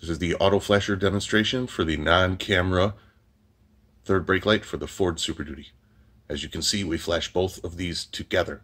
This is the auto flasher demonstration for the non-camera third brake light for the Ford Super Duty. As you can see, we flash both of these together.